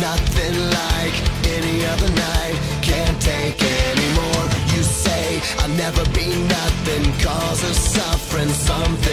Nothing like any other night. Can't take anymore. You say I'll never be nothing. Cause of suffering, something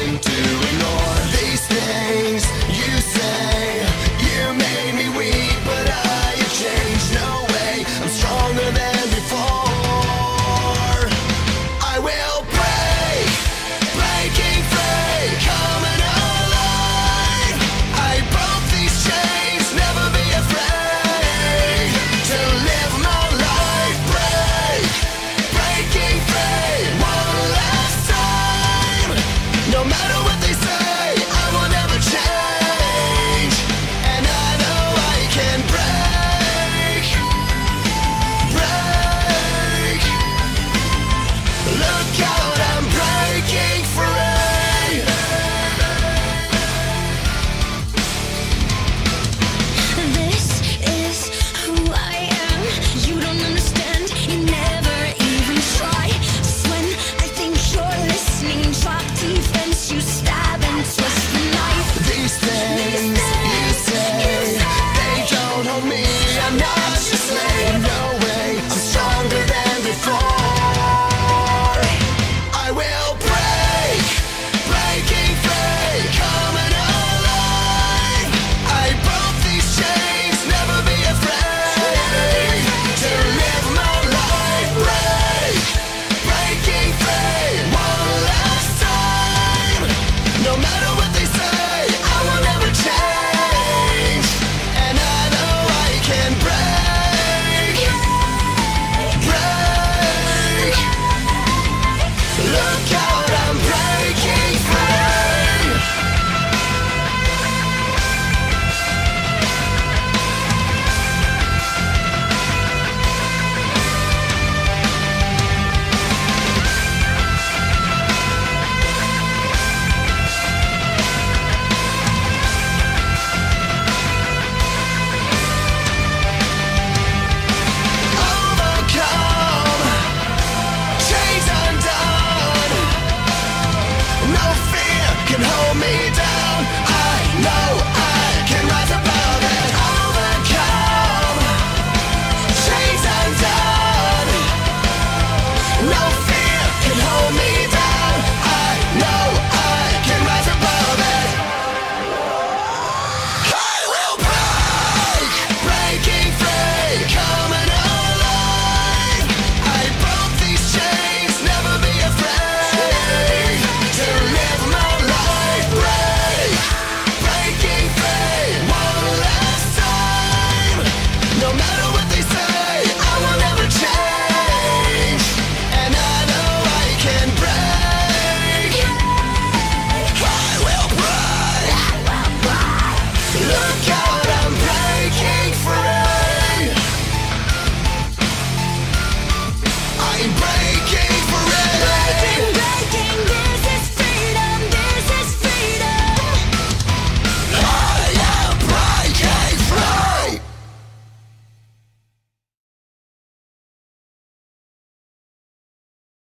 no